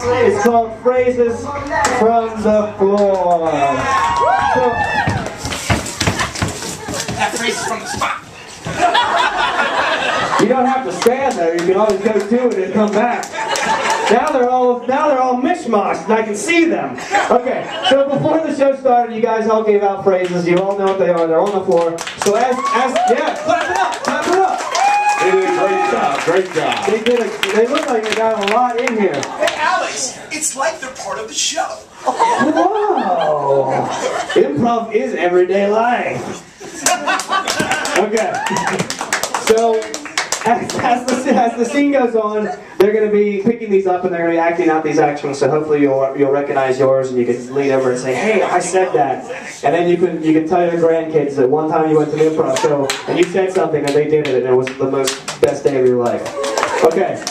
It's called Phrases from the Floor. That phrase is from the spot. you don't have to stand there. You can always go to it and come back. Now they're all now they're all mishmash, and I can see them. Okay, so before the show started, you guys all gave out phrases. You all know what they are. They're on the floor. So as as yeah, clap it up, clap it up. They did a great job. They did. A, they look like they got a lot in here. Hey, Alex, it's like they're part of the show. Whoa! Improv is everyday life. Okay. So, as, as, the, as the scene goes on, they're going to be picking these up and they're going to be acting out these actions. So hopefully you'll you'll recognize yours and you can lean over and say, "Hey, I said that," and then you can you can tell your grandkids that one time you went to the improv show and you said something and they did it and it was the most best day of your life. Okay,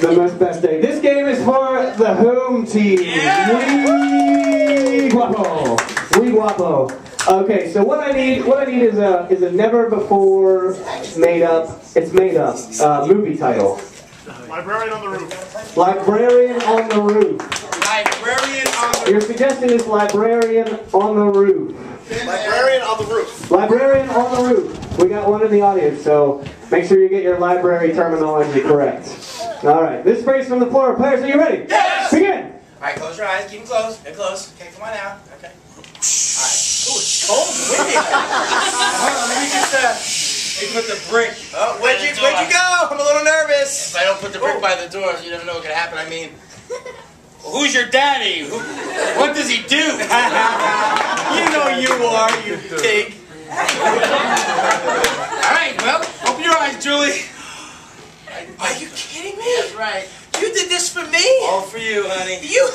the most best day. This game is for the home team. We guapo. We guapo. Okay, so what I need, what I need is a is a never before made up. It's made up uh, movie title. Librarian on the roof. Librarian on the roof. Librarian on the roof. Your suggestion is librarian on the roof. Librarian on the roof. Librarian on the roof. We got one in the audience, so make sure you get your library terminology correct. All right, this phrase from the floor. Players, are you ready? Yes! Begin. All right, close your eyes. Keep them closed. They're closed. Okay, come on out. Okay. All right. Ooh, it's cold and windy. Hold on, let me just uh, let me put the brick. Oh, where'd you where'd you go? I'm a little nervous. If I don't put the brick by the door, you never know what could happen. I mean. Who's your daddy? Who, what does he do? you know you are, you pig. All right, well, open your eyes, Julie. Are you kidding me? That's right. You did this for me? All for you, honey. You.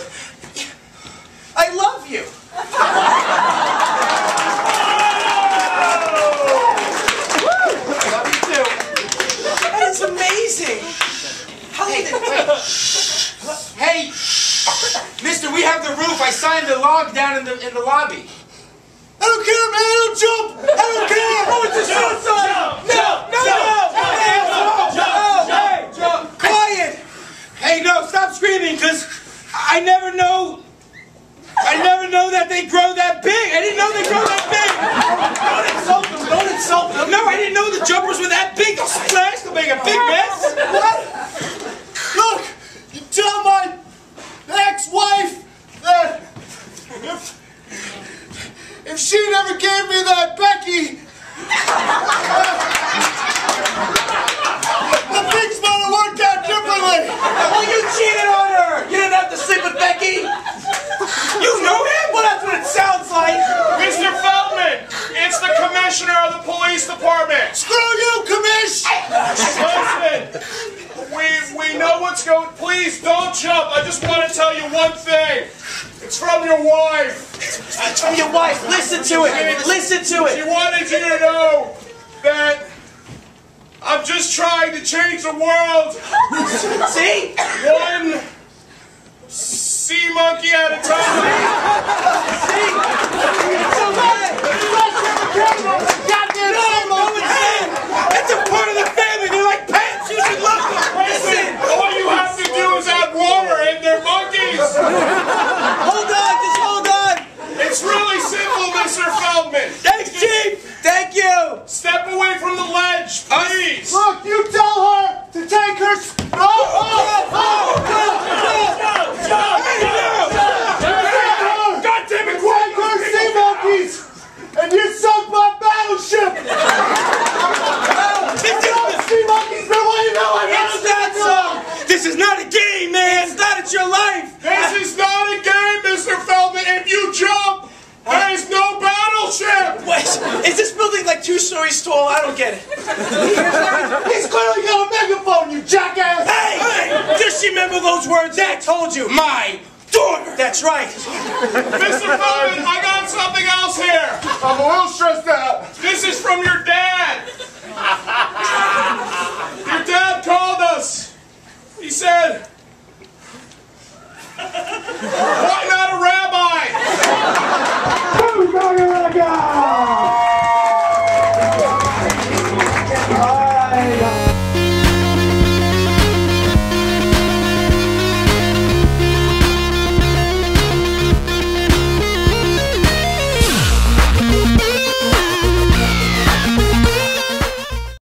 I love you. I love you too. That is amazing. How did it? Hey, Mister, we have the roof. I signed the log down in the in the lobby. I don't care, man. I don't jump. I don't care. I Oh, it's a suicide. No, no, no. Hey, no, no, hey, quiet. Hey, no, stop screaming, cause I never know. I never know that they grow that big. I didn't know they grow that big. Don't insult them. Don't insult them. No, I didn't know the jumpers were that big. They'll splash. They'll make a big mess. What? Look, you tell my ex-wife that if if she never gave me that Becky, the things might have worked out differently. Well, you cheated on her. You didn't have to sleep with Becky. You know him? Well, that's what it sounds like. Mr. Feldman, it's the commissioner of the police department. Screw you, commish. Listen, we we going. Please don't jump. I just want to tell you one thing. It's from your wife. From your wife. Listen to it. Listen to She it. wanted you to know that I'm just trying to change the world See? one sea monkey at a time. That's a part of the family. They're like pets. You should love them. Listen. All you have to do is add water, and they're monkeys. Hold on. Just hold on. It's really simple, Mr. Feldman. Thanks, Chief. Thank you. Step away from the ledge, please. Look, you tell her to take her. s- Oh, oh, oh, no, no, Hey, no. God damn it, Take her sea monkeys, and you sunk my battleship. sea monkeys been waiting on It's not so. This is not a game, man. It's not. It's your life. This is not a game, Mr. Feldman. If you jump, there is no battleship. Wait, is this building like two stories tall? I don't get it. He's clearly got a megaphone, you jackass! Hey! hey just remember those words I told you. My daughter. That's right. Mr. Feldman, I got something else here. I'm a little stressed out. This is from your dad.